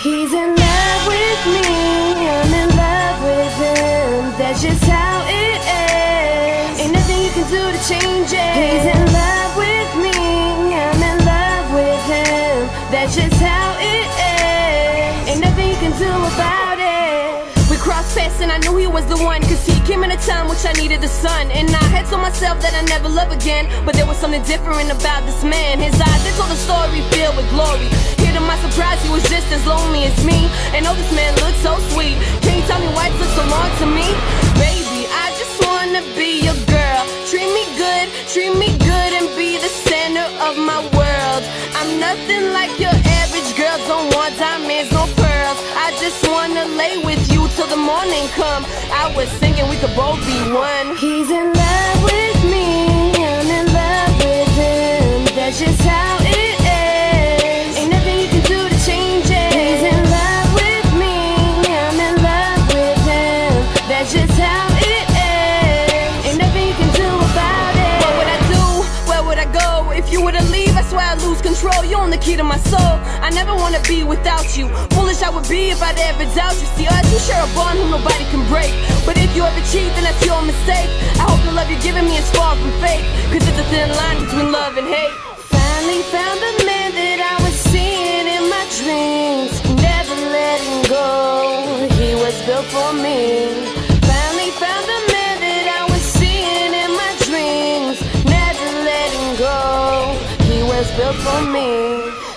He's in love with me, I'm in love with him. That's just how it is. Ain't nothing you can do to change it. He's in love with me, I'm in love with him. That's just how it is. Ain't nothing you can do about it. We crossed paths and I knew he was the one Cause he came in a time which I needed the sun And I had told myself that I never love again But there was something different about this man His eyes, they told a story filled with glory Here to he was just as lonely as me. And oh, this man looked so sweet. Can you tell me why it took so long to me? Baby, I just wanna be your girl. Treat me good, treat me good And be the center of my world. I'm nothing like your average girl. Don't want diamonds, no pearls. I just wanna lay with you till the morning come. I was thinking we could both be one control You own the key to my soul. I never wanna be without you. Foolish I would be if I'd ever doubt you. See us, we share a bond who nobody can break. But if you ever cheat, then that's your mistake. I hope the love you're giving me is far from fake. Cause it's a thin line between love and hate. Finally found the man that I was seeing in my dreams. Never letting go. He was built for me. for me.